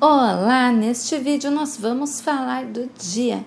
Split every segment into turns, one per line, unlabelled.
Olá! Neste vídeo nós vamos falar do dia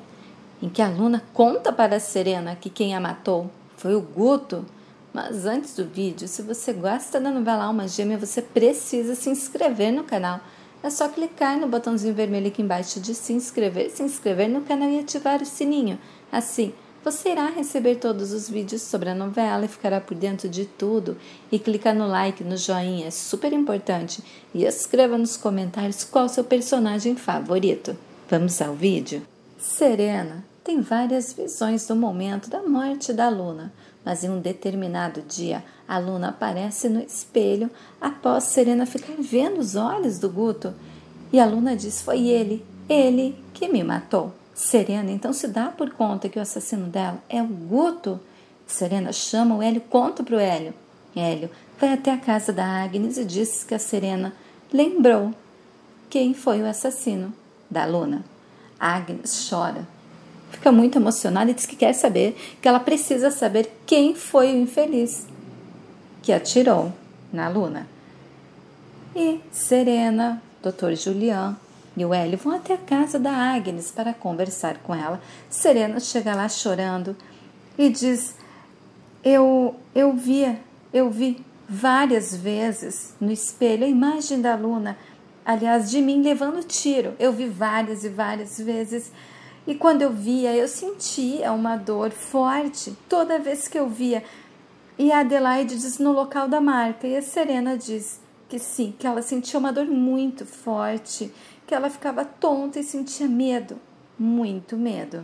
em que a Luna conta para a Serena que quem a matou foi o Guto. Mas antes do vídeo, se você gosta da novela Alma Gêmea, você precisa se inscrever no canal. É só clicar no botãozinho vermelho aqui embaixo de se inscrever, se inscrever no canal e ativar o sininho. Assim, você irá receber todos os vídeos sobre a novela e ficará por dentro de tudo. E clica no like, no joinha, é super importante. E escreva nos comentários qual seu personagem favorito. Vamos ao vídeo? Serena tem várias visões do momento da morte da Luna, mas em um determinado dia a Luna aparece no espelho após Serena ficar vendo os olhos do Guto. E a Luna diz: Foi ele, ele que me matou. Serena então se dá por conta que o assassino dela é o Guto. Serena chama o Hélio, conta para o Hélio. Hélio vai até a casa da Agnes e diz que a Serena lembrou quem foi o assassino da Luna. Agnes chora, fica muito emocionada e diz que quer saber, que ela precisa saber quem foi o infeliz que atirou na Luna. E Serena, Dr. Julian, e o Hélio vão até a casa da Agnes para conversar com ela. Serena chega lá chorando e diz: Eu, eu via, eu vi várias vezes no espelho a imagem da Luna, aliás, de mim levando tiro. Eu vi várias e várias vezes. E quando eu via, eu sentia uma dor forte toda vez que eu via. E a Adelaide diz no local da marca, e a Serena diz que sim, que ela sentia uma dor muito forte que ela ficava tonta e sentia medo, muito medo.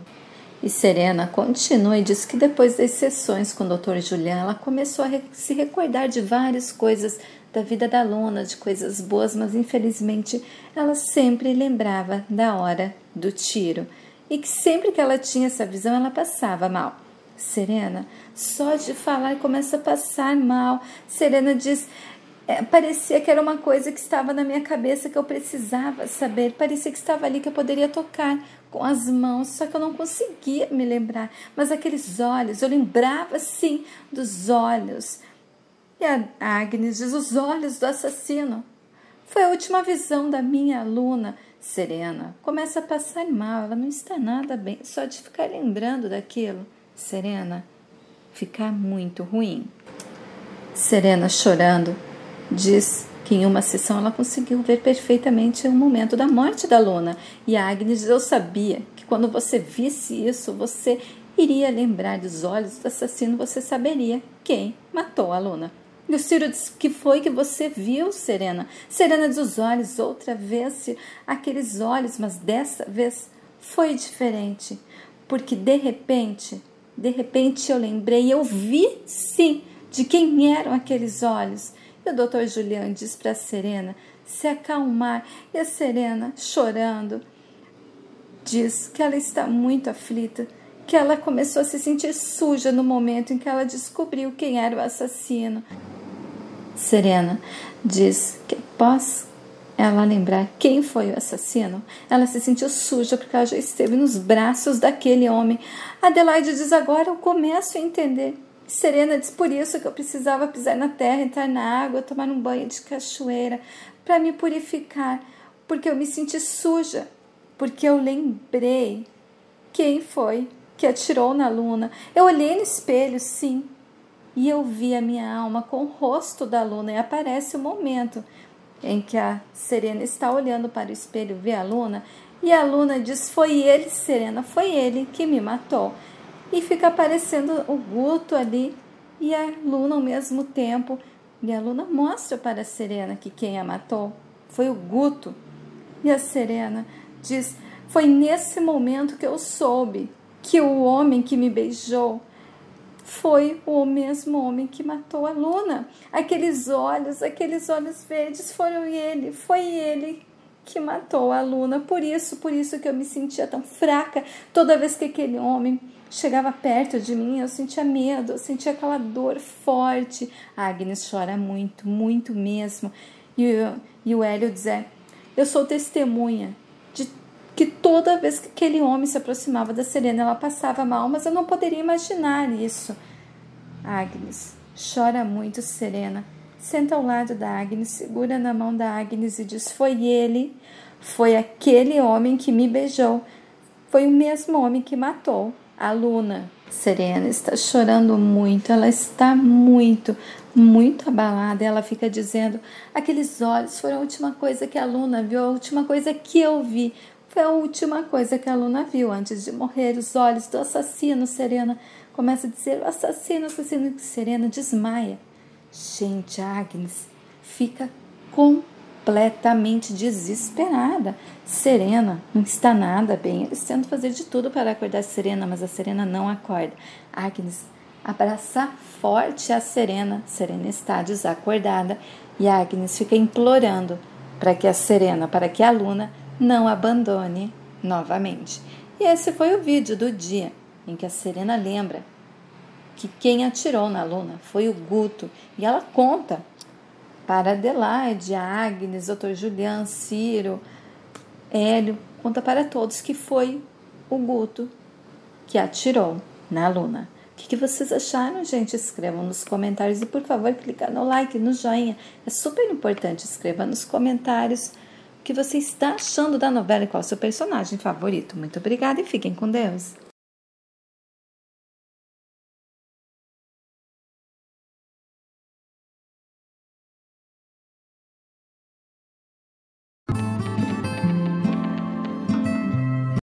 E Serena continua e diz que depois das sessões com o Dr. Julian, ela começou a se recordar de várias coisas da vida da Luna, de coisas boas, mas infelizmente ela sempre lembrava da hora do tiro. E que sempre que ela tinha essa visão, ela passava mal. Serena, só de falar começa a passar mal. Serena diz: é, parecia que era uma coisa que estava na minha cabeça que eu precisava saber, parecia que estava ali que eu poderia tocar com as mãos, só que eu não conseguia me lembrar. Mas aqueles olhos, eu lembrava sim dos olhos. E a Agnes diz: os olhos do assassino. Foi a última visão da minha aluna. Serena começa a passar mal, ela não está nada bem, só de ficar lembrando daquilo. Serena, ficar muito ruim. Serena chorando, diz que em uma sessão ela conseguiu ver perfeitamente o momento da morte da Luna. E a Agnes diz: Eu sabia que quando você visse isso, você iria lembrar dos olhos do assassino, você saberia quem matou a Luna. E o Ciro diz: Que foi que você viu, Serena? Serena diz: Os olhos, outra vez, aqueles olhos, mas dessa vez foi diferente. Porque de repente, de repente eu lembrei, eu vi sim de quem eram aqueles olhos. O doutor Julian diz para Serena se acalmar. E a Serena, chorando, diz que ela está muito aflita, que ela começou a se sentir suja no momento em que ela descobriu quem era o assassino. Serena diz que após ela lembrar quem foi o assassino, ela se sentiu suja porque ela já esteve nos braços daquele homem. Adelaide diz agora eu começo a entender Serena diz por isso que eu precisava pisar na terra, entrar na água, tomar um banho de cachoeira para me purificar, porque eu me senti suja, porque eu lembrei quem foi que atirou na luna. Eu olhei no espelho, sim, e eu vi a minha alma com o rosto da luna e aparece o momento em que a Serena está olhando para o espelho, vê a luna e a luna diz: Foi ele, Serena, foi ele que me matou e fica aparecendo o Guto ali e a Luna ao mesmo tempo. E a Luna mostra para a Serena que quem a matou foi o Guto. E a Serena diz: Foi nesse momento que eu soube que o homem que me beijou foi o mesmo homem que matou a Luna. Aqueles olhos, aqueles olhos verdes foram ele, foi ele que matou a Luna. Por isso, por isso que eu me sentia tão fraca toda vez que aquele homem chegava perto de mim, eu sentia medo, eu sentia aquela dor forte. A Agnes chora muito, muito mesmo. E, e o Hélio diz: é, Eu sou testemunha de que toda vez que aquele homem se aproximava da Serena, ela passava mal, mas eu não poderia imaginar isso. Agnes chora muito, Serena. Senta ao lado da Agnes, segura na mão da Agnes e diz: Foi ele, Foi aquele homem que me beijou. Foi o mesmo homem que matou a Luna. Serena está chorando muito, ela está muito, muito abalada. Ela fica dizendo: aqueles olhos foram a última coisa que a Luna viu, a última coisa que eu vi. Foi a última coisa que a Luna viu antes de morrer. Os olhos do assassino, Serena. Começa a dizer: o assassino, assassino. Serena desmaia. Gente, Agnes fica completamente desesperada. Serena não está nada bem. Eles tentam fazer de tudo para acordar a Serena, mas a Serena não acorda. Agnes abraça forte a Serena. Serena está desacordada e Agnes fica implorando para que a Serena, para que a Luna não abandone novamente. E esse foi o vídeo do dia em que a Serena lembra que quem atirou na Luna foi o Guto e ela conta para Adelaide, Agnes, Dr. Julian, Ciro, Hélio, conta para todos que foi o Guto que atirou na Luna. O que, que, vocês acharam, gente? Escrevam nos comentários e, por favor, clica no like, no joinha. É super importante. Escreva nos comentários o que você está achando da novela e qual é o seu personagem favorito. Muito obrigada e fiquem com Deus.